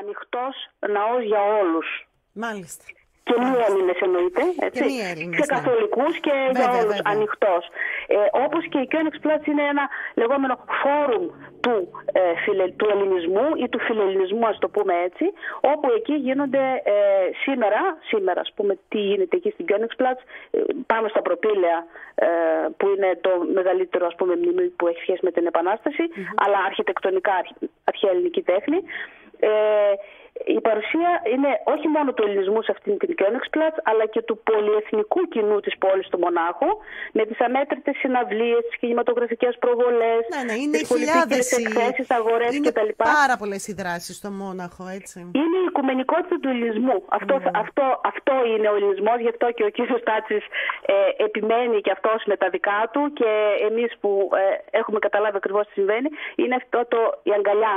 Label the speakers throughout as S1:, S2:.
S1: ανοιχτός ναός για όλους.
S2: Μάλιστα.
S1: Και μη Έλληνες εννοείται. Έτσι.
S2: Και μη Έλληνες,
S1: σε
S2: ναι.
S1: καθολικούς και
S2: Βέβαια,
S1: για όλους
S2: βέβαια.
S1: ανοιχτός. Ε, Όπως και η Königsplatz είναι ένα λεγόμενο φόρουμ του, ε, φιλε, του ελληνισμού ή του φιλελληνισμού, ας το πούμε έτσι, όπου εκεί γίνονται ε, σήμερα, σήμερα ας πούμε τι γίνεται εκεί στην Königsplatz, ε, πάνω στα προπήλαια ε, που είναι το μεγαλύτερο ας πούμε μνημείο που έχει σχέση με την επανασταση αλλά αρχιτεκτονικά αρχ- αρχαία ελληνική τέχνη. Ε, η παρουσία είναι όχι μόνο του ελληνισμού σε αυτήν την Königsplatz, αλλά και του πολυεθνικού κοινού της πόλης του Μονάχου, με τις αμέτρητες συναυλίες, τις κινηματογραφικές προβολές,
S2: Ναι, ναι, είναι
S1: τις
S2: χιλιάδες
S1: πολιτικές
S2: οι...
S1: εκθέσεις, αγορές
S2: είναι
S1: κτλ.
S2: πάρα πολλές οι δράσεις στο Μόναχο, έτσι.
S1: Είναι η οικουμενικότητα του ελληνισμού. Αυτό,
S2: Ναι.
S1: αυτό, αυτό είναι ο ελληνισμός, γι' αυτό και ο κύριος Τάτσης ε, επιμένει και αυτός με τα δικά του και εμείς που ε, έχουμε καταλάβει ακριβώς τι συμβαίνει, είναι αυτό το, η αγκαλιά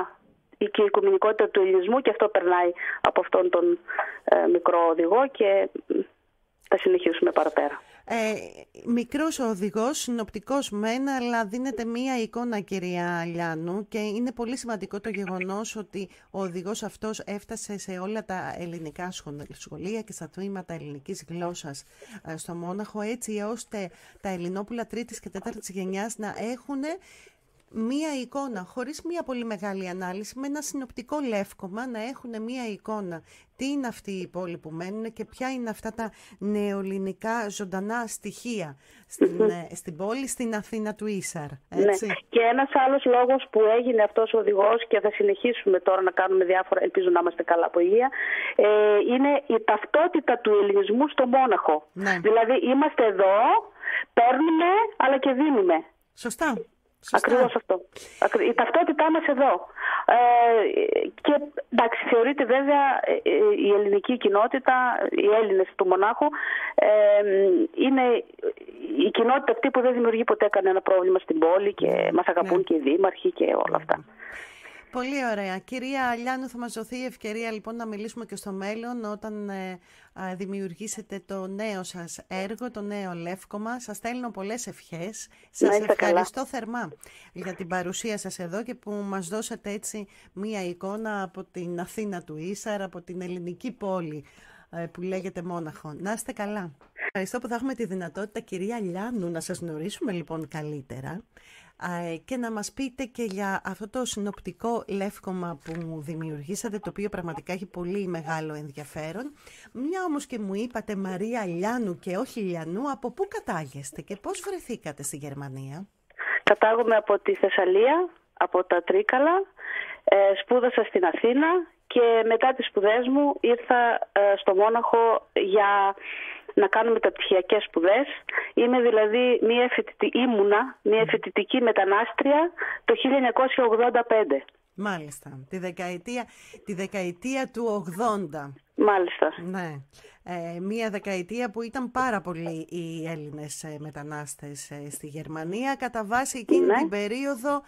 S1: και η οικουμενικότητα του ελληνισμού και αυτό περνάει από αυτόν τον ε, μικρό οδηγό και μ, θα συνεχίσουμε παραπέρα.
S2: Ε, μικρός ο οδηγός, συνοπτικός μεν, αλλά δίνεται μία εικόνα κυρία Λιάνου και είναι πολύ σημαντικό το γεγονός ότι ο οδηγός αυτός έφτασε σε όλα τα ελληνικά σχολ- σχολεία και στα τμήματα ελληνικής γλώσσας ε, στο Μόναχο έτσι ώστε τα ελληνόπουλα τρίτης και τέταρτης γενιάς να έχουν μία εικόνα, χωρίς μία πολύ μεγάλη ανάλυση, με ένα συνοπτικό λεύκομα να έχουν μία εικόνα. Τι είναι αυτή η πόλη που μένουν και ποια είναι αυτά τα νεοελληνικά ζωντανά στοιχεία στην, ε, στην πόλη, στην Αθήνα του Ίσαρ. Έτσι.
S1: Ναι. Και ένας άλλος λόγος που έγινε αυτός ο οδηγός και θα συνεχίσουμε τώρα να κάνουμε διάφορα, ελπίζω να είμαστε καλά από υγεία, ε, είναι η ταυτότητα του ελληνισμού στο Μόναχο.
S2: Ναι.
S1: Δηλαδή είμαστε εδώ, παίρνουμε αλλά και δίνουμε.
S2: Σωστά. Σωστά.
S1: Ακριβώς αυτό. Ακρι- Η ταυτότητά μας εδώ. Ε, και εντάξει, θεωρείται βέβαια ε, ε, η ελληνική κοινότητα, οι Έλληνες του Μονάχου, ε, είναι η κοινότητα αυτή που δεν δημιουργεί ποτέ κανένα πρόβλημα στην πόλη και μας αγαπούν
S2: ναι.
S1: και οι δήμαρχοι και όλα αυτά.
S2: Πολύ ωραία. Κυρία Αλιάνου, θα μας δοθεί η ευκαιρία λοιπόν να μιλήσουμε και στο μέλλον όταν ε, α, δημιουργήσετε το νέο σας έργο, το νέο λεύκομα. Σας στέλνω πολλές ευχές. Σας
S1: είστε καλά.
S2: ευχαριστώ θερμά για την παρουσία σας εδώ και που μας δώσατε έτσι μία εικόνα από την Αθήνα του Ίσαρ, από την ελληνική πόλη ε, που λέγεται Μόναχο. Να είστε καλά. Ευχαριστώ που θα έχουμε τη δυνατότητα, κυρία Λιάνου, να σας γνωρίσουμε λοιπόν καλύτερα ε, και να μας πείτε και για αυτό το συνοπτικό λεύκομα που μου δημιουργήσατε, το οποίο πραγματικά έχει πολύ μεγάλο ενδιαφέρον. Μια όμως και μου είπατε Μαρία Λιάνου και όχι Λιανού, από πού κατάγεστε και πώς βρεθήκατε στη Γερμανία;
S1: Κατάγομαι από τη Θεσσαλία, από τα Τρίκαλα, ε, σπούδασα στην Αθήνα και μετά τις σπουδές μου ήρθα ε, στο Μόναχο για να κάνω μεταπτυχιακές σπουδές. Είμαι δηλαδή μια φοιτητη... ήμουνα μια φοιτητική μετανάστρια το 1985.
S2: Μάλιστα, τη δεκαετία, τη δεκαετία του 80.
S1: Μάλιστα.
S2: Ναι. Ε, μία δεκαετία που ήταν πάρα πολλοί οι Έλληνες ε, μετανάστες ε, στη Γερμανία. Κατά βάση εκείνη
S1: Ναι.
S2: την περίοδο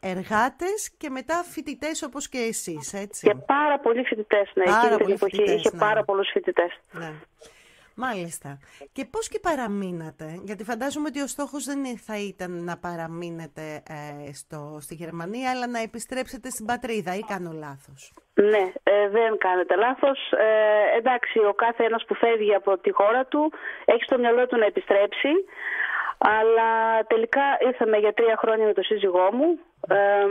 S2: εργάτες και μετά φοιτητές όπως και εσείς, έτσι.
S1: Και πάρα πολλοί φοιτητές. Ναι,
S2: Πάρα
S1: εκείνη την
S2: πολλοί
S1: εποχή
S2: φοιτητές,
S1: είχε
S2: ναι.
S1: πάρα πολλούς φοιτητές.
S2: Ναι. Μάλιστα. Και πώς και παραμείνατε, γιατί φαντάζομαι ότι ο στόχος δεν θα ήταν να παραμείνετε ε, στο, στη Γερμανία, αλλά να επιστρέψετε στην πατρίδα ή κάνω λάθος;
S1: Ναι, ε, δεν κάνετε λάθος. Ε, εντάξει, ο κάθε ένας που φεύγει από τη χώρα του έχει στο μυαλό του να επιστρέψει. Αλλά τελικά ήρθαμε για τρία χρόνια με το σύζυγό μου ε,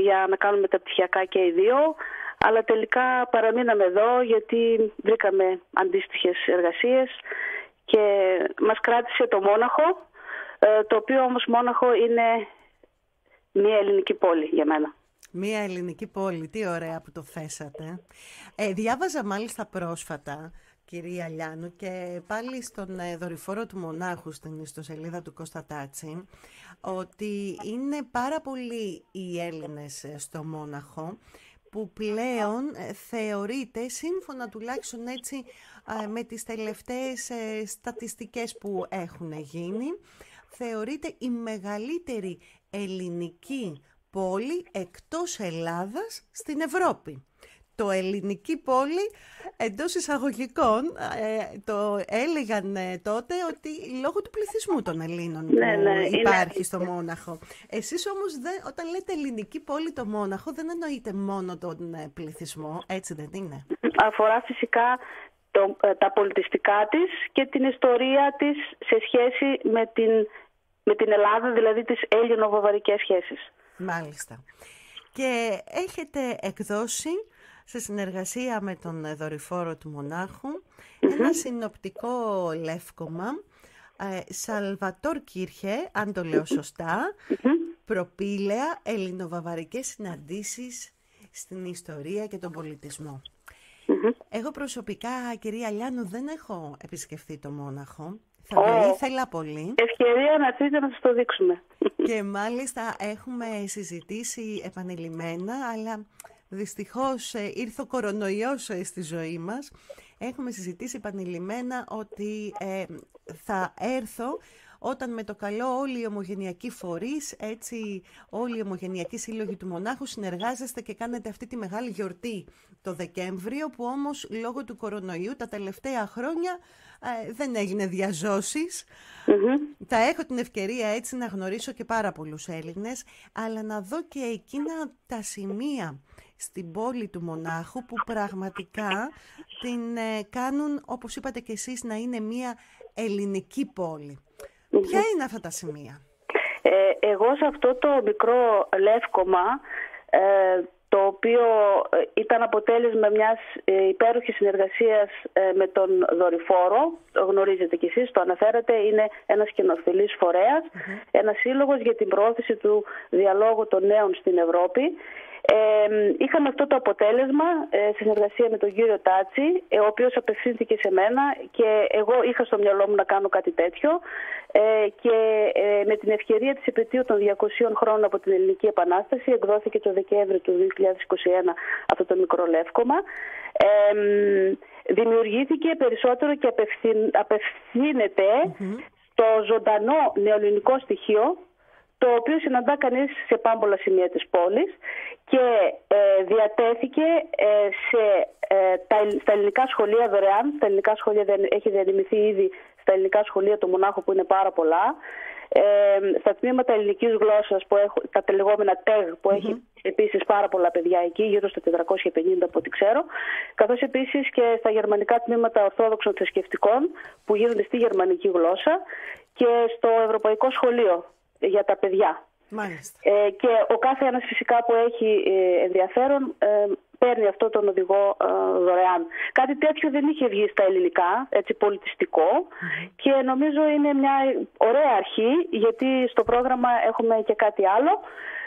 S1: για να κάνουμε μεταπτυχιακά και οι δύο. Αλλά τελικά παραμείναμε εδώ γιατί βρήκαμε αντίστοιχες εργασίες και μας κράτησε το Μόναχο, ε, το οποίο όμως Μόναχο είναι μια ελληνική πόλη για μένα.
S2: Μία ελληνική πόλη, τι ωραία που το θέσατε. Ε, διάβαζα μάλιστα πρόσφατα, κυρία Λιάνου, και πάλι στον ε, δορυφόρο του Μονάχου, στην ιστοσελίδα του Κώστα Τάτσι, ότι είναι πάρα πολλοί οι Έλληνες ε, στο Μόναχο, που πλέον ε, θεωρείται, σύμφωνα τουλάχιστον έτσι ε, με τις τελευταίες ε, στατιστικές που έχουν γίνει, θεωρείται η μεγαλύτερη ελληνική πόλη εκτός Ελλάδας στην Ευρώπη. Το ελληνική πόλη εντός εισαγωγικών ε, το έλεγαν ε, τότε ότι λόγω του πληθυσμού των Ελλήνων
S1: ναι,
S2: που
S1: ναι,
S2: υπάρχει στο Μόναχο. Εσείς όμως όταν λέτε ελληνική πόλη το Μόναχο δεν εννοείται μόνο τον ε, πληθυσμό, έτσι δεν είναι;
S1: Αφορά φυσικά το, τα πολιτιστικά της και την ιστορία της σε σχέση με την, με την Ελλάδα, δηλαδή τις Έλληνο-Βαβαρικές σχέσεις.
S2: Μάλιστα. Και έχετε εκδώσει σε συνεργασία με τον δορυφόρο του μοναχου ένα συνοπτικό λεύκομα Σαλβατόρ Κύρχε, αν το λέω σωστά, προπήλαια ελληνοβαβαρικές συναντήσεις στην ιστορία και τον πολιτισμό. Εγώ προσωπικά, κυρία Λιάνου, δεν έχω επισκεφθεί το Μόναχο. Θα το ήθελα πολύ.
S1: Ευκαιρία να έρθετε να σας το δείξουμε.
S2: Και μάλιστα έχουμε συζητήσει επανειλημμένα, αλλά δυστυχώς ε, ήρθε ο κορονοϊός ε, στη ζωή μας. Έχουμε συζητήσει επανειλημμένα ότι ε, θα έρθω όταν με το καλό όλοι οι ομογενειακοί φορείς, έτσι όλοι οι ομογενειακοί σύλλογοι του Μονάχου συνεργάζεστε και κάνετε αυτή τη μεγάλη γιορτή το Δεκέμβριο που όμως λόγω του κορονοϊού τα τελευταία χρόνια ε, δεν έγινε διαζώσεις. Θα έχω την ευκαιρία έτσι να γνωρίσω και πάρα πολλούς Έλληνες, αλλά να δω και εκείνα τα σημεία στην πόλη του Μονάχου που πραγματικά την ε, κάνουν, όπως είπατε και εσείς, να είναι μια ελληνική πόλη. Ποια είναι αυτά τα σημεία;
S1: Ε, εγώ σε αυτό το μικρό λεύκομα ε, το οποίο ε, ήταν αποτέλεσμα μιας ε, υπέροχης συνεργασίας ε, με τον δορυφόρο, το γνωρίζετε κι εσείς, το αναφέρατε, είναι ένας κοινοφιλής φορέας, mm-hmm. ένας σύλλογος για την προώθηση του διαλόγου των νέων στην Ευρώπη ε, είχαμε αυτό το αποτέλεσμα ε, σε συνεργασία με τον κύριο Τάτσι, ε, ο οποίος απευθύνθηκε σε μένα και εγώ είχα στο μυαλό μου να κάνω κάτι τέτοιο ε, και ε, με την ευκαιρία της επαιτίου των 200 χρόνων από την Ελληνική Επανάσταση εκδόθηκε το Δεκέμβριο του 2021 αυτό το μικρό λεύκομα. δημιουργήθηκε περισσότερο και απευθύνεται στο ζωντανό νεοελληνικό στοιχείο το οποίο συναντά κανείς σε πάμπολα σημεία της πόλης και ε, διατέθηκε ε, σε, ε, τα, στα ελληνικά σχολεία δωρεάν. Στα ελληνικά σχολεία έχει διανυμηθεί ήδη στα ελληνικά σχολεία του Μονάχου που είναι πάρα πολλά. Ε, στα τμήματα ελληνικής γλώσσας, που έχουν, τα λεγόμενα ΤΕΓ που έχει επίσης πάρα πολλά παιδιά εκεί, γύρω στα 450 από ό,τι ξέρω, καθώς επίσης και στα γερμανικά τμήματα ορθόδοξων θρησκευτικών που γίνονται στη γερμανική γλώσσα και στο Ευρωπαϊκό Σχολείο για τα παιδιά.
S2: Ε,
S1: και ο κάθε ένας φυσικά που έχει ε, ενδιαφέρον ε, παίρνει αυτό τον οδηγό ε, δωρεάν. Κάτι τέτοιο δεν είχε βγει στα ελληνικά, έτσι και νομίζω είναι μια ωραία αρχή γιατί στο πρόγραμμα έχουμε και κάτι άλλο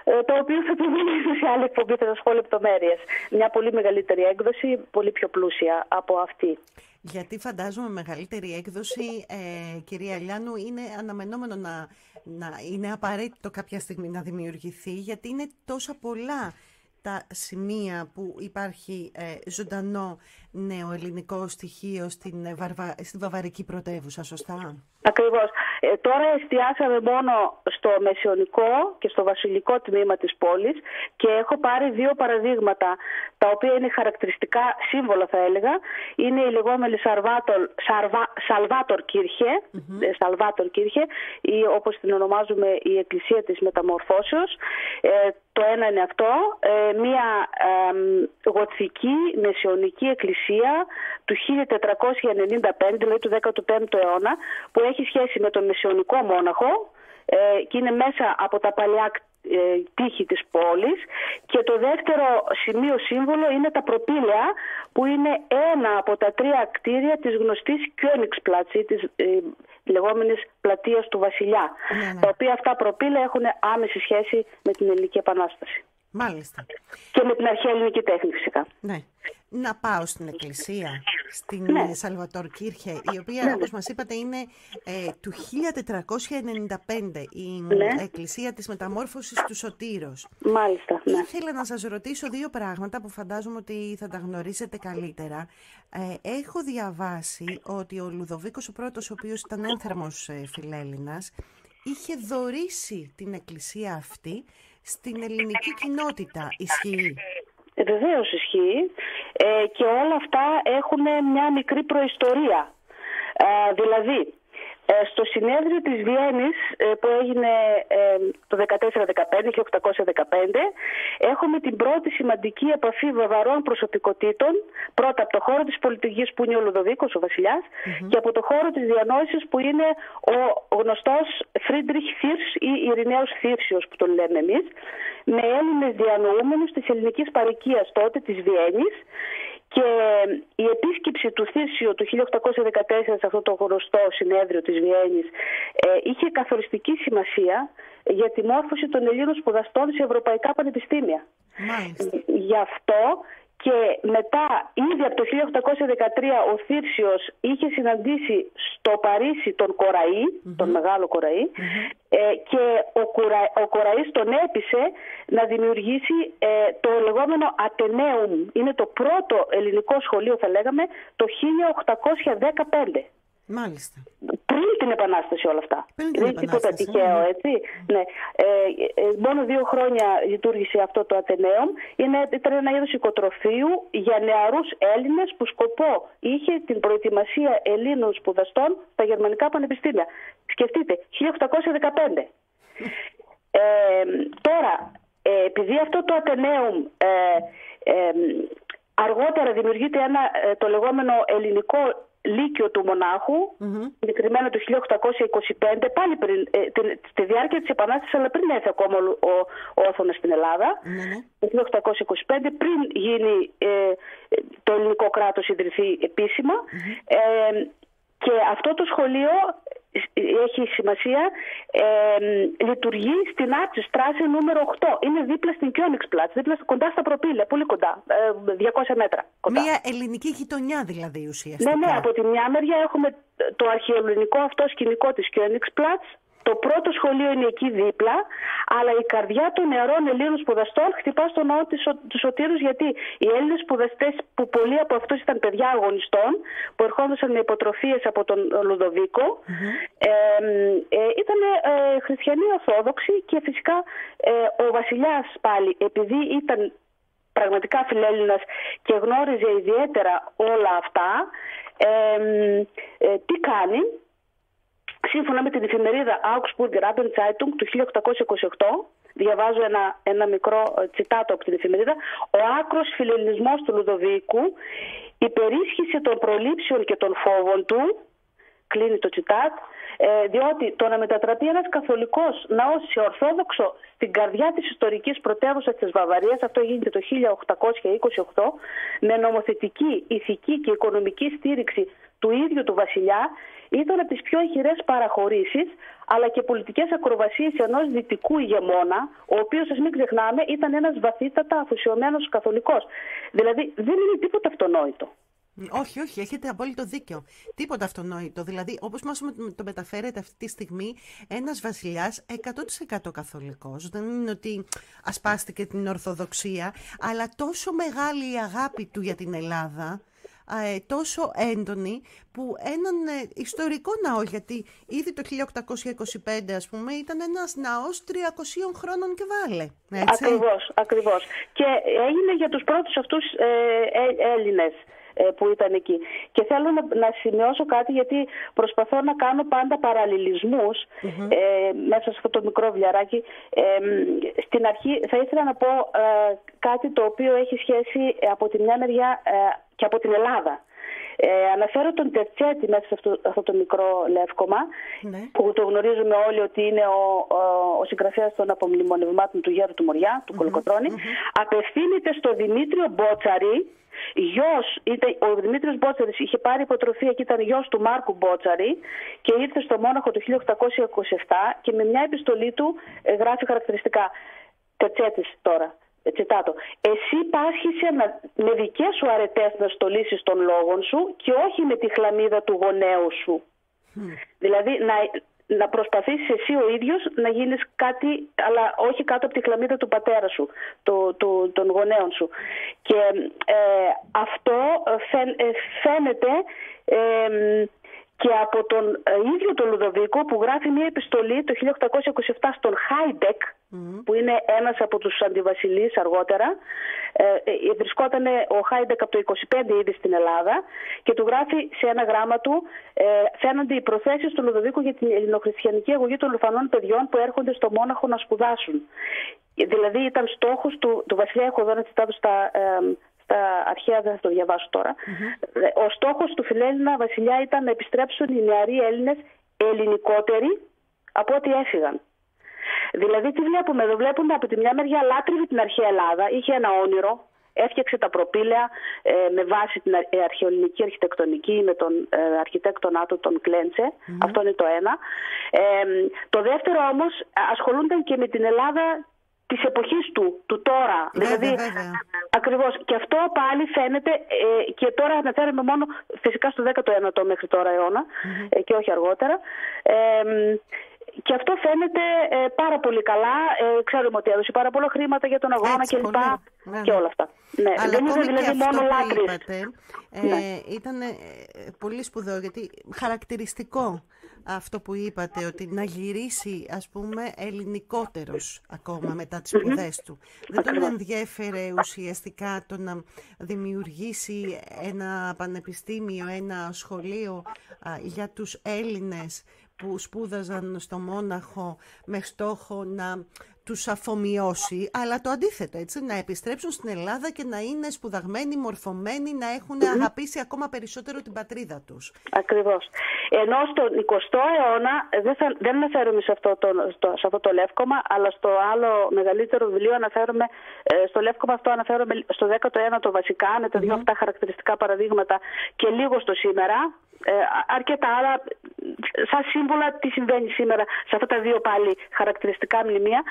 S1: το οποίο θα το δούμε σε άλλη εκπομπή, θα σας πω λεπτομέρειες. Μια πολύ μεγαλύτερη έκδοση, πολύ πιο πλούσια από αυτή.
S2: Γιατί φαντάζομαι μεγαλύτερη έκδοση, ε, κυρία Λιάνου, είναι αναμενόμενο να, να είναι απαραίτητο κάποια στιγμή να δημιουργηθεί, γιατί είναι τόσα πολλά τα σημεία που υπάρχει ε, ζωντανό νεοελληνικό στοιχείο στην, ε, βαρβα... στην βαβαρική πρωτεύουσα, σωστά;
S1: Ακριβώς. Ε, τώρα εστιάσαμε μόνο στο μεσαιωνικό και στο βασιλικό τμήμα της πόλης και έχω πάρει δύο παραδείγματα τα οποία είναι χαρακτηριστικά σύμβολα θα έλεγα. Είναι η λεγόμενη Σαλβάτορ Κύρχε, Σαλβάτορ Κύρχε ή όπως την ονομάζουμε η Εκκλησία της Μεταμορφώσεως. Ε, το ένα είναι αυτό, ε, μια ε, γοθική μεσαιωνική εκκλησία του 1495, δηλαδή του 15ου αιώνα, που έχει σχέση με τον μεσαιωνικό μόναχο ε, και είναι μέσα από τα παλιά ε, τείχη της πόλης και το δεύτερο σημείο σύμβολο είναι τα προπήλαια που είναι ένα από τα τρία κτίρια της γνωστής Königsplatz της ε, λεγόμενης πλατείας του βασιλιά ναι, ναι. τα οποία αυτά προπήλαια έχουν άμεση σχέση με την Ελληνική Επανάσταση.
S2: Μάλιστα.
S1: Και με την αρχαία ελληνική τέχνη φυσικά.
S2: Ναι. Να πάω στην εκκλησία, στην ναι. Σαλβατόρ Κύρχε, η οποία ναι. όπως μας είπατε είναι ε, του 1495, η ναι. εκκλησία της μεταμόρφωσης του Σωτήρος.
S1: Μάλιστα, ναι.
S2: Ήθελα να σας ρωτήσω δύο πράγματα που φαντάζομαι ότι θα τα γνωρίζετε καλύτερα. Ε, έχω διαβάσει ότι ο Λουδοβίκος ο πρώτος, ο οποίος ήταν ένθερμος ε, φιλέλληνας, είχε δωρήσει την εκκλησία αυτή στην ελληνική κοινότητα. Ισχύει;
S1: Ε, Βεβαίως ισχύει. και όλα αυτά έχουν μια μικρή προϊστορία. Δηλαδή, ε, στο συνέδριο της Βιέννης ε, που έγινε ε, το 14-15, 1815, έχουμε την πρώτη σημαντική επαφή βαβαρών προσωπικότητων, πρώτα από το χώρο της πολιτικής που είναι ο Λουδοβίκος, ο βασιλιας και από το χώρο της διανόησης που είναι ο γνωστός Φρίντριχ Θύρς ή Ειρηναίος Θύρσιος που τον λέμε εμείς, με Έλληνες διανοούμενους της ελληνικής παροικίας τότε της Βιέννης και η επίσκεψη του Θήσιο του 1814 σε αυτό το γνωστό συνέδριο της Βιέννης ε, είχε καθοριστική σημασία για τη μόρφωση των Ελλήνων σπουδαστών σε ευρωπαϊκά πανεπιστήμια. Γι' αυτό και μετά ήδη από το 1813 ο Θήρσιος είχε συναντήσει στο Παρίσι τον κοραη τον μεγάλο ε, και ο, Κουρα, ο Κοραής τον έπεισε να δημιουργήσει ε, το λεγόμενο Ατενέουμ. Είναι το πρώτο ελληνικό σχολείο θα λέγαμε το 1815.
S2: Μάλιστα.
S1: Πριν την Επανάσταση όλα αυτά.
S2: Πριν την Δεν
S1: είναι τίποτα τυχαίο, ναι. έτσι. Ναι. Ε, ε, μόνο δύο χρόνια λειτουργήσε αυτό το Ατενέο. Είναι, ήταν ένα είδος οικοτροφείου για νεαρούς Έλληνες που σκοπό είχε την προετοιμασία Ελλήνων σπουδαστών στα γερμανικά πανεπιστήμια. Σκεφτείτε, 1815. Ε, τώρα, ε, επειδή αυτό το Ατενέουμ ε, ε, αργότερα δημιουργείται ένα το λεγόμενο ελληνικό Λύκειο του Μονάχου, συγκεκριμένα το 1825, πάλι πριν, ε, στη διάρκεια της Επανάστασης, αλλά πριν έρθει ακόμα ο, ο, Όθωνας στην ελλαδα το 1825, πριν γίνει ε, το ελληνικό κράτος ιδρυθεί ε, και αυτό το σχολείο έχει σημασία, ε, λειτουργεί στην Στράση νούμερο 8. Είναι δίπλα στην Κιόνιξπλατ, δίπλα κοντά στα προπήλαια, πολύ κοντά, 200 ε, μέτρα. Κοντά.
S2: Μια ελληνική γειτονιά δηλαδή ουσιαστικά.
S1: Ναι, ναι, από τη μια μεριά έχουμε το αρχαιοελληνικό αυτό σκηνικό της Κιόνιξπλατ, το πρώτο σχολείο είναι εκεί δίπλα, αλλά η καρδιά των νεαρών Ελλήνων σπουδαστών χτυπά στο ναό του Σωτήρους γιατί οι Έλληνες σπουδαστές, που πολλοί από αυτούς ήταν παιδιά αγωνιστών, που ερχόντουσαν με υποτροφίες από τον Λουδοβίκο, ε, ε, ήταν ε, χριστιανοί Ορθόδοξοι και φυσικά ε, ο βασιλιάς πάλι, επειδή ήταν πραγματικά φιλέλληνας και γνώριζε ιδιαίτερα όλα αυτά, ε, τι κάνει, Σύμφωνα με την εφημερίδα Augsburg Zeitung του 1828, διαβάζω ένα, ένα μικρό ε, τσιτάτο από την εφημερίδα, ο άκρος φιλελληνισμός του Λουδοβίκου υπερίσχυσε των προλήψεων και των φόβων του, κλείνει το τσιτάτ, ε, διότι το να μετατραπεί ένας καθολικός ναός σε ορθόδοξο στην καρδιά της ιστορικής πρωτεύουσας της Βαβαρίας, αυτό γίνεται το 1828, με νομοθετική, ηθική και οικονομική στήριξη του ίδιου του βασιλιά, ήταν από τις πιο ηχηρές παραχωρήσεις αλλά και πολιτικές ακροβασίες ενός δυτικού ηγεμόνα, ο οποίος, ας μην ξεχνάμε, ήταν ένας βαθύτατα αφοσιωμένος καθολικός. Δηλαδή δεν είναι τίποτα αυτονόητο.
S2: Όχι, όχι, έχετε απόλυτο δίκιο. Τίποτα αυτονόητο. Δηλαδή, όπως μας το μεταφέρετε αυτή τη στιγμή, ένας βασιλιάς 100% καθολικός. Δεν είναι ότι ασπάστηκε την Ορθοδοξία, αλλά τόσο μεγάλη η αγάπη του για την Ελλάδα ε, τόσο έντονη που έναν ε, ιστορικό ναό, γιατί ήδη το 1825 ας πούμε ήταν ένας ναός 300 χρόνων και βάλε.
S1: Έτσι. Ακριβώς, ακριβώς. Και έγινε για τους πρώτους αυτούς ε, ε Έλληνες ε, που ήταν εκεί. Και θέλω να, να σημειώσω κάτι γιατί προσπαθώ να κάνω πάντα ε, μέσα σε αυτό το μικρό βιαράκι. Ε, στην αρχή θα ήθελα να πω ε, κάτι το οποίο έχει σχέση από τη μια μεριά και από την Ελλάδα. Ε, αναφέρω τον Τερτσέτη μέσα σε αυτό, αυτό το μικρό λεύκομα, ναι. που το γνωρίζουμε όλοι ότι είναι ο, ο, ο συγγραφέας των απομνημονευμάτων του Γέρου του Μοριά, του mm-hmm. Απευθύνεται στο Δημήτριο Μπότσαρη, Γιος, ο Δημήτρης Μπότσαρης είχε πάρει υποτροφία και ήταν γιος του Μάρκου Μπότσαρη και ήρθε στο Μόναχο το 1827 και με μια επιστολή του ε, γράφει χαρακτηριστικά. Τετσέτης τώρα. Τσιτάτο. Εσύ πάσχησε με δικές σου αρετές να στολίσεις των λόγων σου και όχι με τη χλαμίδα του γονέου σου. Δηλαδή να, να προσπαθήσεις εσύ ο ίδιος να γίνεις κάτι, αλλά όχι κάτω από τη χλαμίδα του πατέρα σου, το, το, των γονέων σου. Και ε, αυτό ε, φαίνεται και από τον ε, ίδιο τον Λουδοβίκο που γράφει μια επιστολή το 1827 στον Χάιντεκ, που είναι ένας από τους αντιβασιλείς αργότερα. Ε, ε, βρισκόταν ο Χάιντεκ από το 25 ήδη στην Ελλάδα και του γράφει σε ένα γράμμα του ε, φαίνονται οι προθέσεις του Λουδοβίκου για την ελληνοχριστιανική αγωγή των ορφανών παιδιών που έρχονται στο Μόναχο να σπουδάσουν. Δηλαδή ήταν στόχος του, του Βασιλιά, έχω εδώ ένα τσιτάτο στα, ε, στα αρχαία, δεν θα το διαβάσω Ο στόχος του φιλέλληνα βασιλιά ήταν να επιστρέψουν οι νεαροί Έλληνες ελληνικότεροι από ό,τι έφυγαν. Δηλαδή τι βλέπουμε εδώ, βλέπουμε από τη μια μεριά λάτρευε την αρχαία Ελλάδα, είχε ένα όνειρο, έφτιαξε τα προπήλαια ε, με βάση την ε, αρχαιοελληνική αρχιτεκτονική με τον ε, αρχιτέκτονά του τον κλεντσε Αυτό είναι το ένα. Ε, το δεύτερο όμως ασχολούνταν και με την Ελλάδα της εποχής του, του τώρα.
S2: Βέβαια, δηλαδή, βέβαια.
S1: ακριβώς. Και αυτό πάλι φαίνεται ε, και τώρα αναφέρομαι μόνο φυσικά στο 19ο μέχρι τώρα και όχι αργότερα. Ε, και αυτό φαίνεται ε, πάρα πολύ καλά. Ε, ξέρουμε ότι έδωσε πάρα πολλά χρήματα για τον αγώνα και λοιπά ναι, και όλα αυτά.
S2: Ναι. Αλλά Δεν ήταν δηλαδή μόνο λάτρης. ε, ναι. ήταν ε, πολύ σπουδαίο γιατί χαρακτηριστικό αυτό που είπατε ότι να γυρίσει ας πούμε ελληνικότερος ακόμα μετά τις σπουδές του. Δεν τον ενδιέφερε ουσιαστικά το να δημιουργήσει ένα πανεπιστήμιο, ένα σχολείο για τους Έλληνες που σπούδαζαν στο Μόναχο με στόχο να τους αφομοιώσει, αλλά το αντίθετο, έτσι, να επιστρέψουν στην Ελλάδα και να είναι σπουδαγμένοι, μορφωμένοι, να εχουν αγαπήσει ακόμα περισσότερο την πατρίδα τους.
S1: Ακριβώς. Ενώ στον 20ο αιώνα, δεν, θα, δεν αναφέρομαι σε αυτό, το, σε αυτό το λεύκομα, αλλά στο άλλο μεγαλύτερο βιβλίο αναφέρομαι, ε, στο λεύκομα αυτό αναφέρομαι στο 19ο βασικά, με τα δύο αυτά χαρακτηριστικά παραδείγματα και λίγο στο σήμερα, ε, αρκετά άλλα σαν σύμβολα τι συμβαίνει σήμερα σε αυτά τα δύο πάλι χαρακτηριστικά μνημεία.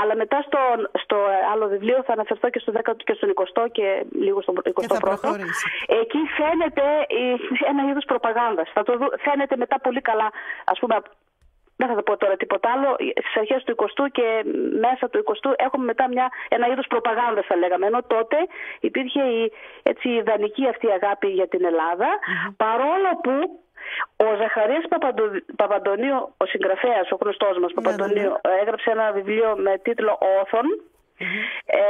S1: Αλλά μετά στο, στο άλλο βιβλίο θα αναφερθώ και στο 10 και στον 20ο και λίγο στον 21ο εκεί φαίνεται ένα είδος προπαγάνδας. Θα το φαίνεται μετά πολύ καλά ας πούμε δεν θα το πω τώρα τίποτα άλλο. Στις αρχές του 20ου και μέσα του 20ου έχουμε μετά μια, ένα είδος προπαγάνδας, θα λέγαμε. Ενώ τότε υπήρχε η έτσι, ιδανική αυτή αγάπη για την Ελλάδα, παρόλο που ο Ζαχαρίας Παπαντονίου, ο συγγραφέας, ο γνωστός μας ναι, ναι, Παπαντονίου, ναι. έγραψε ένα βιβλίο με τίτλο «Όθων», ε,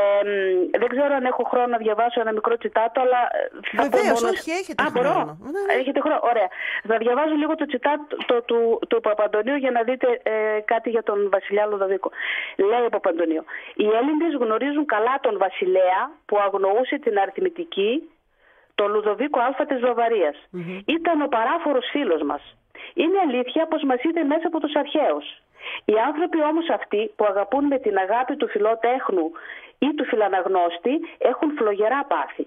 S1: δεν ξέρω αν έχω χρόνο να διαβάσω ένα μικρό τσιτάτο, αλλά
S2: θα Βεβαίως, μόνο... όχι, έχετε
S1: Α, χρόνο. Ναι, έχετε χρόνο, ωραία. Θα διαβάζω λίγο το τσιτάτο το, του, του Παπαντονίου για να δείτε ε, κάτι για τον Βασιλιά Λουδοβίκο. Λέει ο Παπαντονίου, οι Έλληνες γνωρίζουν καλά τον Βασιλέα που αγνοούσε την αριθμητική, τον Λουδοβίκο Α της βαβαριας Ήταν ο παράφορος φίλος μας. Είναι αλήθεια πως μας είδε μέσα από τους αρχαίους. Οι άνθρωποι όμως αυτοί που αγαπούν με την αγάπη του φιλότεχνου ή του φιλαναγνώστη έχουν φλογερά πάθη.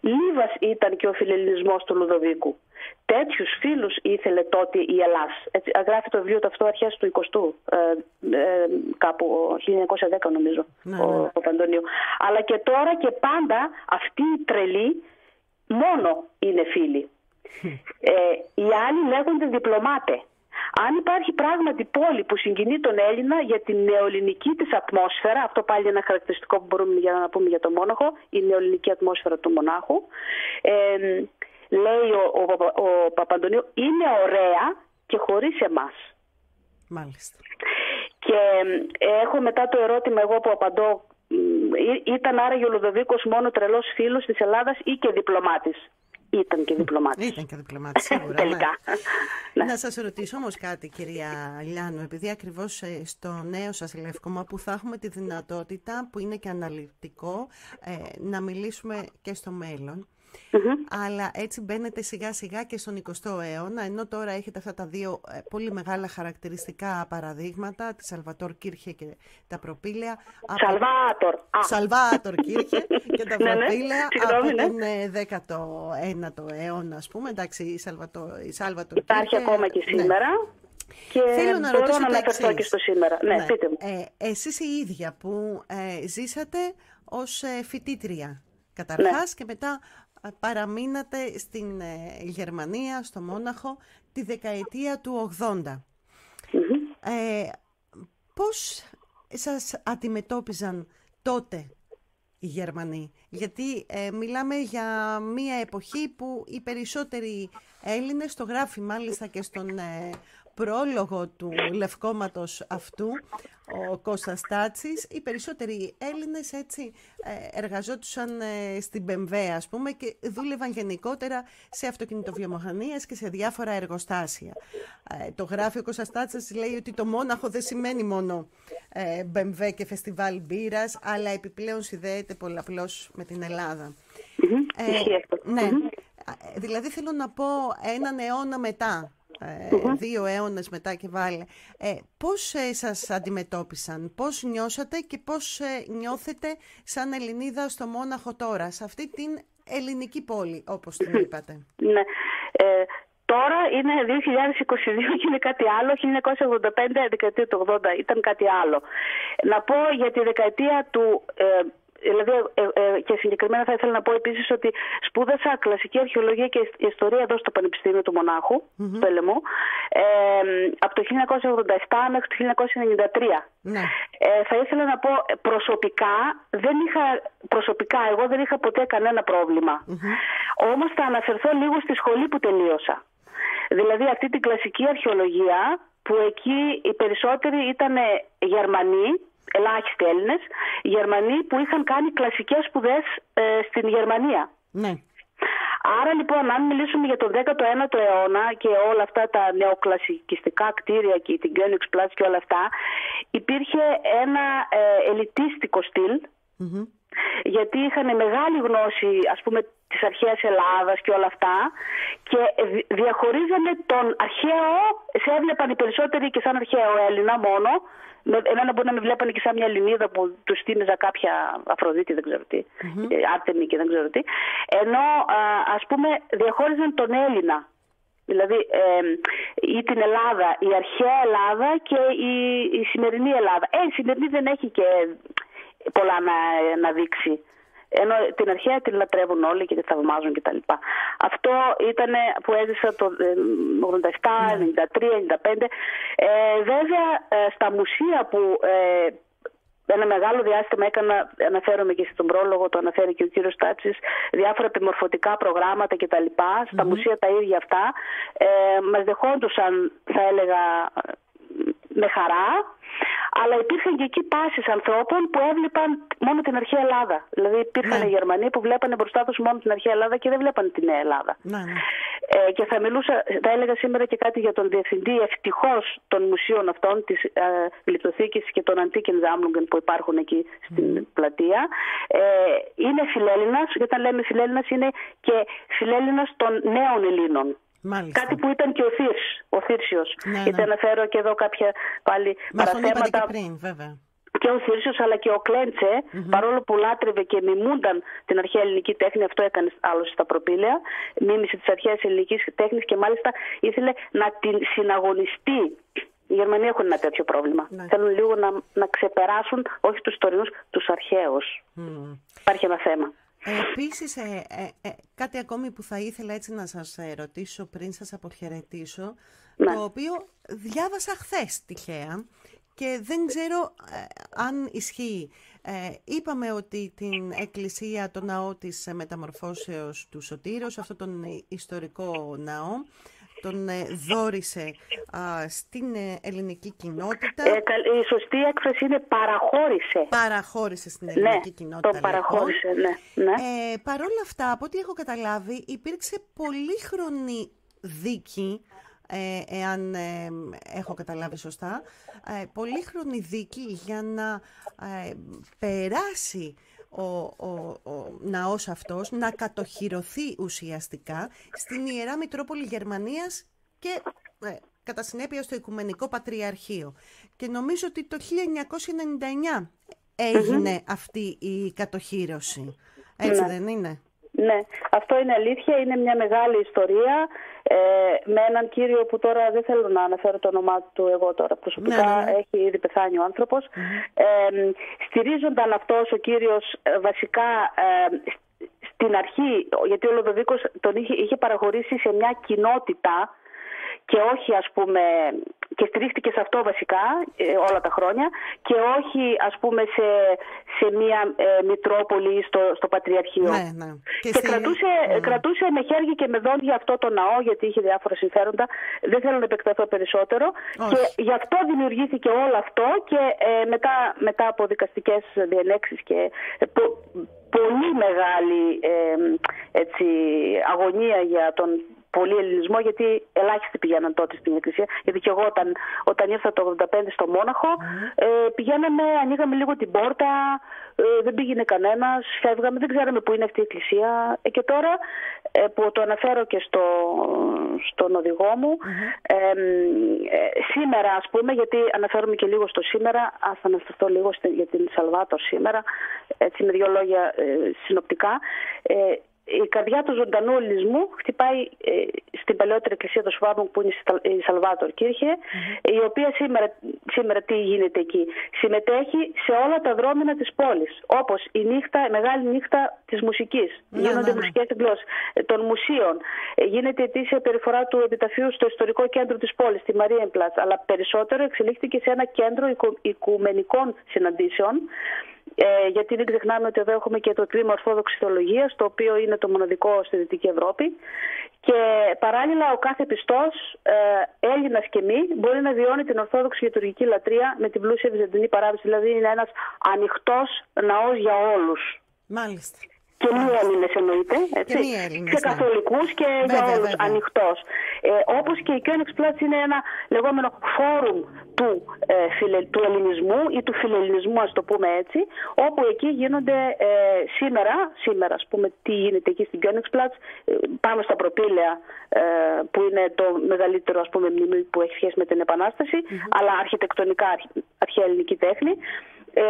S1: Λίβας ήταν και ο φιλελληνισμός του Λουδοβίκου. Τέτοιους φίλους ήθελε τότε η Ελλάς. Έτσι, γράφει το βιβλίο του αυτό αρχές του 20ου, ε, ε, κάπου 1910 νομίζω, ναι, ο, ναι. Παντονίου. Αλλά και τώρα και πάντα αυτοί οι τρελοί μόνο είναι φίλοι. Ε, οι άλλοι λέγονται διπλωμάτε. Αν υπάρχει πράγματι πόλη που συγκινεί τον Έλληνα για την νεοελληνική της ατμόσφαιρα, αυτό πάλι είναι ένα χαρακτηριστικό που μπορούμε για να πούμε για το Μόναχο, η νεοελληνική ατμόσφαιρα του Μονάχου, ε, λέει ο, ο, ο, Παπαντονίου, είναι ωραία και χωρίς εμάς.
S2: Μάλιστα.
S1: Και έχω μετά το ερώτημα εγώ που απαντώ, ήταν άραγε ο Λουδοβίκος μόνο τρελός φίλος της Ελλάδας ή και διπλωμάτης; Ήταν και διπλωμάτης.
S2: Ήταν και διπλωμάτης, σίγουρα.
S1: Τελικά.
S2: Ναι. Να σας ρωτήσω όμως κάτι, κυρία Λιάνου, επειδή ακριβώς ε, στο νέο σας λεύκομα που θα έχουμε τη δυνατότητα, που είναι και αναλυτικό, ε, να μιλήσουμε και στο μέλλον. Αλλά έτσι μπαίνετε σιγά σιγά και στον 20ο αιώνα, ενώ τώρα έχετε αυτά τα δύο ε, πολύ μεγάλα χαρακτηριστικά παραδείγματα, τη Σαλβατόρ Κύρχε και τα προπήλαια.
S1: Σαλβάτορ.
S2: Σαλβάτορ Κύρχε και τα ναι, ναι. προπήλαια από ναι. τον 19ο αιώνα, ας πούμε. Εντάξει, η Σαλβατόρ
S1: Υπάρχει ακόμα και σήμερα. Και Θέλω να μπορώ να αναφερθώ και στο σήμερα. Ναι, ναι. πείτε μου.
S2: Ε, εσείς η ίδια που ε, ζήσατε ως ε, φοιτήτρια καταρχάς και μετά παραμείνατε στην ε, Γερμανία, στο Μόναχο, τη δεκαετία του 80. Ε, πώς σας αντιμετώπιζαν τότε οι Γερμανοί, γιατί ε, μιλάμε για μία εποχή που οι περισσότεροι Έλληνες, το γράφει μάλιστα και στον ε, πρόλογο του λευκόματος αυτού, ο Κώστας Τάτσης, οι περισσότεροι Έλληνες έτσι ε, εργαζόντουσαν ε, στην ΠΕΜΒΕ ας πούμε και δούλευαν γενικότερα σε αυτοκινητοβιομηχανίες και σε διάφορα εργοστάσια. Ε, το γράφει ο Κώστας Τάτσης λέει ότι το Μόναχο δεν σημαίνει μόνο ΠΕΜΒΕ και φεστιβάλ μπύρας, αλλά επιπλέον συνδέεται πολλαπλώς με την Ελλάδα. ναι, δηλαδή θέλω να πω έναν αιώνα μετά ε, δύο αιώνες μετά και βάλε. Ε, πώς ε, σας αντιμετώπισαν, πώς νιώσατε και πώς ε, νιώθετε σαν Ελληνίδα στο Μόναχο τώρα, σε αυτή την ελληνική πόλη, όπως την είπατε;
S1: Ναι. Ε, τώρα είναι 2022 και είναι κάτι άλλο. 1985, δεκαετία του 80 ήταν κάτι άλλο. Να πω για τη δεκαετία του Δηλαδή, ε, ε, και συγκεκριμένα θα ήθελα να πω επίσης ότι σπούδασα κλασική αρχαιολογία και ιστορία εδώ στο Πανεπιστήμιο του Μονάχου, mm-hmm. στο Ελεμό, ε, από το 1987 μέχρι το 1993. Ναι. Ε, θα ήθελα να πω προσωπικά, δεν είχα, προσωπικά εγώ δεν είχα ποτέ κανένα πρόβλημα. Mm-hmm. Όμως θα αναφερθώ λίγο στη σχολή που τελείωσα. Δηλαδή αυτή την κλασική αρχαιολογία που εκεί οι περισσότεροι ήταν Γερμανοί ελάχιστοι Έλληνες, Γερμανοί που είχαν κάνει κλασικές σπουδές ε, στην Γερμανία.
S2: Ναι.
S1: Άρα λοιπόν αν μιλήσουμε για τον 19ο αιώνα και όλα αυτά τα νεοκλασικιστικά κτίρια και την Königsplatz και όλα αυτά υπήρχε ένα ε, ελιτίστικο γιατί είχαν μεγάλη γνώση ας πούμε της αρχαίας Ελλάδας και όλα αυτά και διαχωρίζανε τον αρχαίο, σε έβλεπαν οι περισσότεροι και σαν αρχαίο Έλληνα μόνο Εμένα μπορεί να με βλέπανε και σαν μια Ελληνίδα που τους τίμιζα κάποια Αφροδίτη, δεν ξέρω τι, mm-hmm. Άρτεμι και δεν ξέρω τι. Ενώ α πούμε διαχώριζαν τον Έλληνα. Δηλαδή ε, ή την Ελλάδα, η αρχαία Ελλάδα και η, η σημερινή Ελλάδα. Ε, η σημερινή δεν έχει και πολλά να, να δείξει. Ενώ την αρχαία την λατρεύουν όλοι και τη θαυμάζουν κτλ. Αυτό ήταν που έζησα το 87, 93, 95. Ε, βέβαια ε, στα μουσεία που ε, ένα μεγάλο διάστημα έκανα, αναφέρομαι και στον πρόλογο, το αναφέρει και ο κύριος Τάτσης, διάφορα επιμορφωτικά προγράμματα κτλ. Στα μουσεία τα ίδια αυτά. Ε, μας δεχόντουσαν, θα έλεγα, με χαρά αλλά υπήρχαν και εκεί τάσει ανθρώπων που έβλεπαν μόνο την αρχαία Ελλάδα. Δηλαδή υπήρχαν ναι. Γερμανοί που βλέπανε μπροστά τους μόνο την αρχαία Ελλάδα και δεν βλέπανε την Νέα Ελλάδα.
S2: Ναι, ναι.
S1: Ε, και θα μιλούσα, θα έλεγα σήμερα και κάτι για τον διευθυντή ευτυχώς των μουσείων αυτών, της ε, Γλυπτοθήκη και των Αντίκεν Ζάμλουγκεν που υπάρχουν εκεί στην πλατεία. Ε, είναι φιλέλληνας, και όταν λέμε φιλέλληνας είναι και φιλέλληνας των νέων Ελλήνων.
S2: Μάλιστα.
S1: Κάτι που ήταν και ο Θύρς, ο Θύρσιος. Ναι, Γιατί ναι. αναφέρω και εδώ κάποια πάλι
S2: Μας παραθέματα. Και πριν, βέβαια.
S1: Και ο Θύρσιος αλλά και ο κλεντσε παρόλο που λάτρευε και μιμούνταν την αρχαία ελληνική τέχνη, αυτό έκανε άλλωστε στα προπήλαια, μίμησε της αρχαίας ελληνικής τέχνης και μάλιστα ήθελε να την συναγωνιστεί οι Γερμανοί έχουν ένα τέτοιο πρόβλημα. Ναι. Θέλουν λίγο να, να ξεπεράσουν όχι τους τωρινούς, τους αρχαίους. Mm. Υπάρχει ένα θέμα.
S2: Επίσης, ε, ε, ε, κάτι ακόμη που θα ήθελα έτσι να σας ρωτήσω πριν σας αποχαιρετήσω, ναι. το οποίο διάβασα χθες τυχαία και δεν ξέρω αν ισχύει. είπαμε ότι την εκκλησία, το ναό της μεταμορφώσεως του Σωτήρος, αυτό τον ιστορικό ναό, τον ε, δόρισε στην ε, ελληνική κοινότητα.
S1: Ε, η σωστή έκφραση είναι παραχώρησε.
S2: Παραχώρησε στην ναι, ελληνική ναι, κοινότητα.
S1: Το παραχώρησε, ναι. ναι.
S2: Ε, Παρ' όλα αυτά, από ό,τι έχω καταλάβει, υπήρξε πολύχρονη δίκη εάν έχω καταλάβει σωστά, πολύχρονη δίκη για να περάσει ο, ο, ο ναός αυτός να κατοχυρωθεί ουσιαστικά στην Ιερά Μητρόπολη Γερμανίας και ε, κατά συνέπεια στο Οικουμενικό Πατριαρχείο. Και νομίζω ότι το 1999 εγινε αυτή η κατοχύρωση. Έτσι ναι. δεν είναι;
S1: Ναι, αυτό είναι αλήθεια. Είναι μια μεγάλη ιστορία ε, με έναν κύριο που τώρα δεν θέλω να αναφέρω το όνομά του εγώ τώρα προσωπικά. Ναι, ναι, ναι. Έχει ήδη πεθάνει ο ανθρωπος Ε, στηρίζονταν αυτός ο κύριος ε, βασικά ε, στην αρχή, γιατί ο Λοδοβίκος τον είχε, είχε παραχωρήσει σε μια κοινότητα και όχι ας πούμε και στηρίχτηκε σε αυτό βασικά ε, όλα τα χρόνια και όχι ας πούμε σε, σε μια ε, Μητρόπολη στο, στο Πατριαρχείο.
S2: Ναι, ναι.
S1: Και, κρατούσε, ναι. κρατούσε με χέρια και με δόντια αυτό το ναό γιατί είχε διάφορα συμφέροντα. Δεν θέλω να επεκταθώ περισσότερο. Και γι' αυτό δημιουργήθηκε όλο αυτό και ε, μετά, μετά από δικαστικές διενέξεις και πολύ μεγάλη έτσι, αγωνία για τον πολύ ελληνισμό, γιατί ελάχιστοι πηγαίναν τότε στην εκκλησία. Γιατί και εγώ όταν, όταν ήρθα το 85 στο Μόναχο, ε, πηγαίναμε, ανοίγαμε λίγο την πόρτα, ε, δεν πήγαινε κανένας, φεύγαμε, δεν ξέραμε πού είναι αυτή η εκκλησία. Ε, και τώρα ε, που το αναφέρω και στο, στον οδηγό μου, ε, σήμερα ας πούμε, γιατί αναφέρομαι και λίγο στο σήμερα, ας αναφερθώ λίγο για την Σαλβάτο σήμερα, έτσι με δύο λόγια συνοπτικά η καρδιά του ζωντανού ελληνισμού χτυπάει ε, στην παλαιότερη εκκλησία του Σουβάμπονγκ που είναι η Σαλβάτορ Κύρχε, η οποία σήμερα, σήμερα τι γίνεται εκεί; Συμμετέχει σε όλα τα δρόμενα της πόλης, όπως η, νύχτα, η μεγάλη νύχτα της μουσικής. Ναι, Γίνονται ναι, μουσικές εκδηλώσεις ε, των μουσείων. Ε, γίνεται ετήσια περιφορά του επιταφείου στο ιστορικό κέντρο της πόλης, τη Μαρία Πλάτς, αλλά περισσότερο εξελίχθηκε σε ένα κέντρο οικουμενικών συναντήσεων ε, γιατί δεν ξεχνάμε ότι εδώ έχουμε και το τμήμα Ορθόδοξης Θεολογίας, το οποίο είναι το μοναδικό στη Δυτική Ευρώπη. Και παράλληλα, ο κάθε πιστός, ε, Έλληνας και μη, μπορεί να βιώνει την Ορθόδοξη Λειτουργική Λατρεία με την πλούσια βυζαντινή παράδοση. Δηλαδή, είναι ένας ανοιχτός ναός για όλους.
S2: Μάλιστα
S1: και μη Έλληνες εννοείται. Έτσι. Και, Έλληνες, και ναι. καθολικούς και για όλους ανοιχτός. Ε, Όπως και η Königsπλάτ είναι ένα λεγόμενο φόρουμ του, ε, φιλε, του ελληνισμού ή του φιλελληνισμού, ας το πούμε έτσι, όπου εκεί γίνονται ε, σήμερα, σήμερα ας πούμε τι γίνεται εκεί στην Königsπλάτ, ε, πάνω στα προπήλαια ε, που είναι το μεγαλύτερο ας πούμε μνημείο που έχει σχέση με την Επανάσταση, αλλά αρχιτεκτονικά αρχαία ελληνική τέχνη. Ε,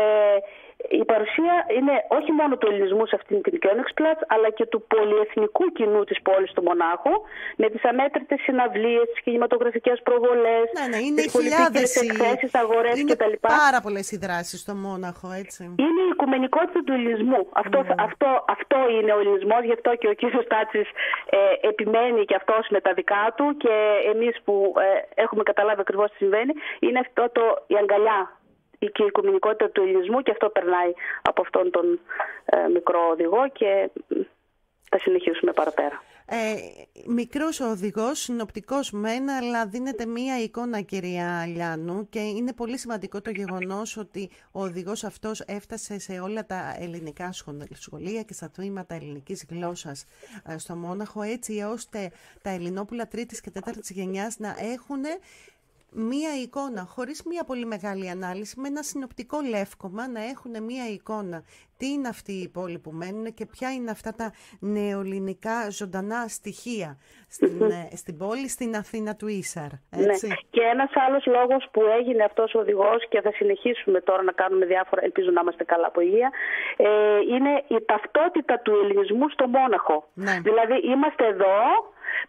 S1: η παρουσία είναι όχι μόνο του ελληνισμού σε αυτήν την Königsplatz, αλλά και του πολυεθνικού κοινού της πόλης του Μονάχου, με τις αμέτρητες συναυλίες, τις κινηματογραφικές προβολές,
S2: ναι, ναι, είναι χιλιάδες
S1: εκθέσεις, αγορές κτλ.
S2: Πάρα πολλές οι δράσεις στο Μόναχο, έτσι.
S1: Είναι η οικουμενικότητα του ελληνισμού. Αυτό, ναι. αυτό, αυτό είναι ο ελληνισμός, γι' αυτό και ο κύριος Τάτσης ε, επιμένει και αυτός με τα δικά του και εμείς που ε, έχουμε καταλάβει ακριβώς τι συμβαίνει, είναι αυτό το, η αγκαλιά και η οικουμενικότητα του ελληνισμού και αυτό περνάει από αυτόν τον ε, μικρό οδηγό και θα συνεχίσουμε παραπέρα.
S2: Ε, μικρός ο οδηγός, συνοπτικός μεν, αλλά δίνεται μία εικόνα κυρία Λιάνου και είναι πολύ σημαντικό το γεγονός ότι ο οδηγός αυτός έφτασε σε όλα τα ελληνικά σχολεία και στα τμήματα ελληνικής γλώσσας ε, στο Μόναχο έτσι ώστε τα ελληνόπουλα τρίτης και τέταρτης γενιάς να έχουν μία εικόνα, χωρίς μία πολύ μεγάλη ανάλυση, με ένα συνοπτικό λεύκομα να έχουν μία εικόνα. Τι είναι αυτή η πόλη που μένουν και ποια είναι αυτά τα νεοελληνικά ζωντανά στοιχεία στην, ε, στην πόλη, στην Αθήνα του Ίσαρ.
S1: Ναι. Και ένας άλλος λόγος που έγινε αυτός ο οδηγός και θα συνεχίσουμε τώρα να κάνουμε διάφορα, ελπίζω να είμαστε καλά από υγεία, ε, είναι η ταυτότητα του ελληνισμού στο Μόναχο. Ναι. Δηλαδή είμαστε εδώ,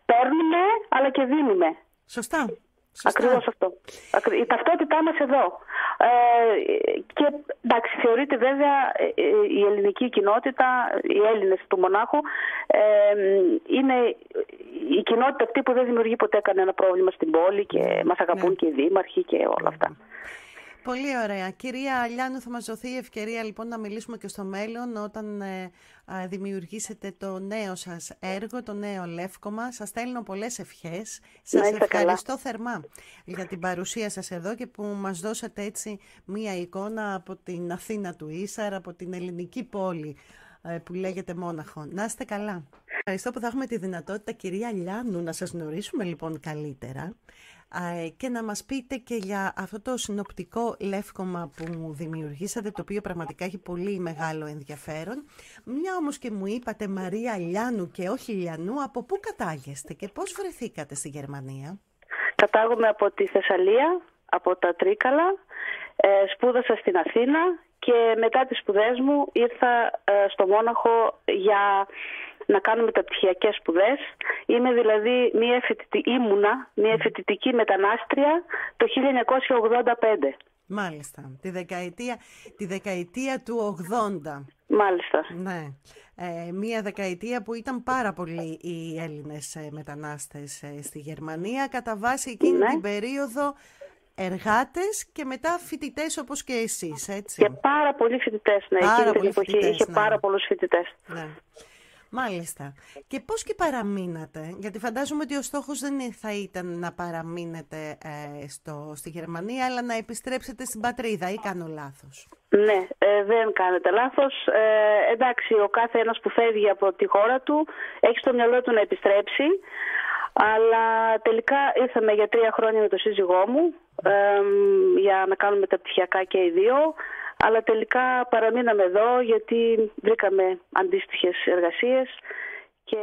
S1: παίρνουμε αλλά και δίνουμε.
S2: Σωστά.
S1: Ακριβώς αυτό. Η ταυτότητά μας εδώ. Ε, και εντάξει, θεωρείται βέβαια ε, ε, η ελληνική κοινότητα, οι Έλληνες του Μονάχου, ε, είναι η κοινότητα αυτή που δεν δημιουργεί ποτέ κανένα πρόβλημα στην πόλη και μας αγαπούν ναι. και οι δήμαρχοι και όλα αυτά.
S2: Πολύ ωραία. Κυρία Αλιάνου, θα μας δοθεί η ευκαιρία λοιπόν να μιλήσουμε και στο μέλλον όταν ε, δημιουργήσετε το νέο σας έργο, το νέο Λεύκομα. Σας στέλνω πολλές ευχές. Σας ευχαριστώ θερμά για την παρουσία σας εδώ και που μας δώσατε έτσι μία εικόνα από την Αθήνα του Ίσαρ, από την ελληνική πόλη ε, που λέγεται Μόναχο. Να είστε καλά. Ευχαριστώ που θα έχουμε τη δυνατότητα, κυρία Λιάνου, να σας γνωρίσουμε λοιπόν καλύτερα και να μας πείτε και για αυτό το συνοπτικό λεύκομα που μου δημιουργήσατε, το οποίο πραγματικά έχει πολύ μεγάλο ενδιαφέρον. Μια όμως και μου είπατε Μαρία Λιάνου και όχι Λιανού, από πού κατάγεστε και πώς βρεθήκατε στη Γερμανία;
S1: Κατάγομαι από τη Θεσσαλία, από τα Τρίκαλα, ε, σπούδασα στην Αθήνα και μετά τις σπουδές μου ήρθα ε, στο Μόναχο για να κάνω μεταπτυχιακέ σπουδές. Είμαι δηλαδή μια ήμουνα μια φοιτητική μετανάστρια το 1985.
S2: Μάλιστα, τη δεκαετία, τη δεκαετία του 80.
S1: Μάλιστα.
S2: Ναι. Ε, μία δεκαετία που ήταν πάρα πολλοί οι Έλληνες ε, μετανάστες ε, στη Γερμανία. Κατά βάση εκείνη ναι. την περίοδο εργάτες και μετά φοιτητές όπως και εσείς, έτσι.
S1: Και πάρα πολλοί φοιτητές, ναι.
S2: Πάρα
S1: Εκείνη την
S2: πολλοί
S1: εποχή
S2: φοιτητές,
S1: είχε
S2: ναι.
S1: πάρα πολλούς φοιτητές.
S2: Ναι. Μάλιστα. Και πώς και παραμείνατε, γιατί φαντάζομαι ότι ο στόχος δεν θα ήταν να παραμείνετε ε, στο, στη Γερμανία, αλλά να επιστρέψετε στην πατρίδα ή κάνω λάθος;
S1: Ναι, ε, δεν κάνετε λάθος. Ε, εντάξει, ο κάθε ένας που φεύγει από τη χώρα του έχει στο μυαλό του να επιστρέψει. Αλλά τελικά ήρθαμε για τρία χρόνια με τον σύζυγό μου ε, για να κάνουμε τα πτυχιακά και οι δύο. Αλλά τελικά παραμείναμε εδώ γιατί βρήκαμε αντίστοιχες εργασίες και